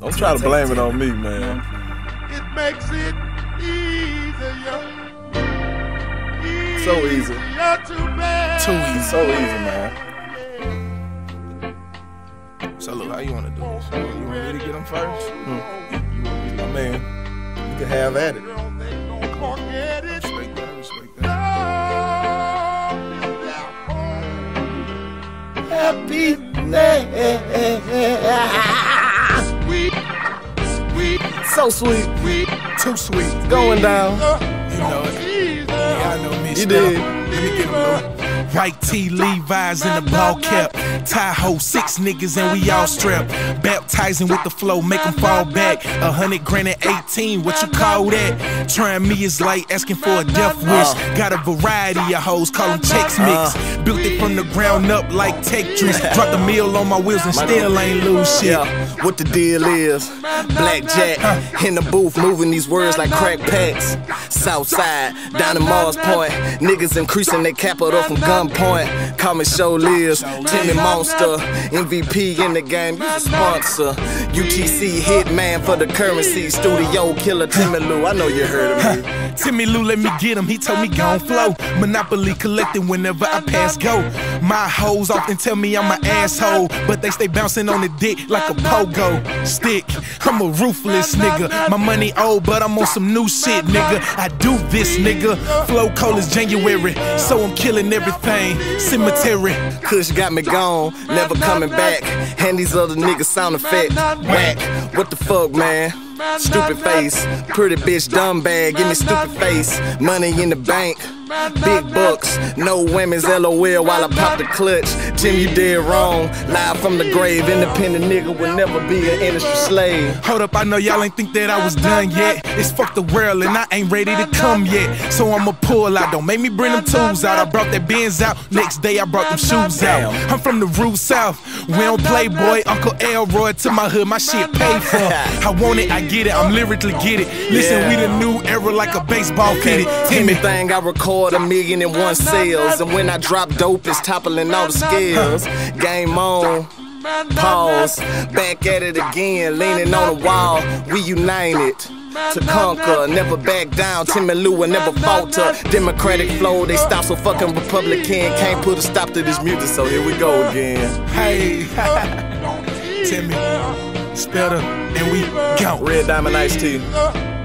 Don't try to blame it on me, man. It makes it easier. So easy. Easier to bear. Too easy. So easy, man. So look, how you wanna do this? You want me to get them first? Hmm. You want me to I mean, you can have at it. Girls ain't gonna forget it. respect that? Respect that. Love is their home. Sweet, sweet, So sweet. sweet. Too sweet. Going down. You know it. Oh, Jesus. Yeah, I know Miss You did. Let me get him low. White tee, Levi's in the ball cap. Tie ho, six niggas and we all strapped. Baptizing with the flow, make them fall back. A hundred grand at 18, what you call that? Trying me is like asking for a death wish. Got a variety of hoes, call them checks mix. Built it from the ground up like Tetris. Dropped the meal on my wheels and still ain't lose shit. Yeah, what the deal is? Blackjack in the booth, moving these words like crack packs. Southside, down in Mars Point, niggas increasing their capital from gunpoint. Call me Show Liz, Timmy Monster, MVP in the game, you sponsor. UTC hitman for the currency, studio killer Timmy Lew. I know you heard of me. Timmy Lew let me get him, he told me gon' flow. Monopoly collecting whenever I pass go. My hoes often tell me I'm an asshole, but they stay bouncing on the dick like a pogo stick. I'm a ruthless nigga. My money old, but I'm on some new shit, nigga. I do this, nigga. Flow cold as January, so I'm killing everything. Cemetery. Kush got me gone, never coming back. And these other niggas sound effect. Whack. What the fuck, man? Stupid face. Pretty bitch, dumb bag. Give me stupid face. Money in the bank. Big bucks. No women's LOL while I pop the clutch. Jim, you dead wrong. Live from the grave. Independent nigga will never be an industry slave. Hold up, I know y'all ain't think that I was done yet. It's fuck the world and I ain't ready to come yet. So I'ma pull out. Don't make me bring them tools out. I brought that Benz out. Next day I brought them shoes out. I'm from the rude south. We don't play boy. Uncle Elroy to my hood. My shit paid for. I want it, I get it. I'm lyrically get it. Listen, we the new era like a baseball. Timmy. Anything I record a million in one sales. And when I drop dope, it's toppling all the scales. Game on. Pause. Back at it again, leaning on the wall. We united. To conquer, never back down. Tim and Lou will never falter. Democratic flow, they stop so fucking Republican. Can't put a stop to this music, so here we go again. Hey, Timmy. Spitta, and we go. Red Diamond Ice Tea.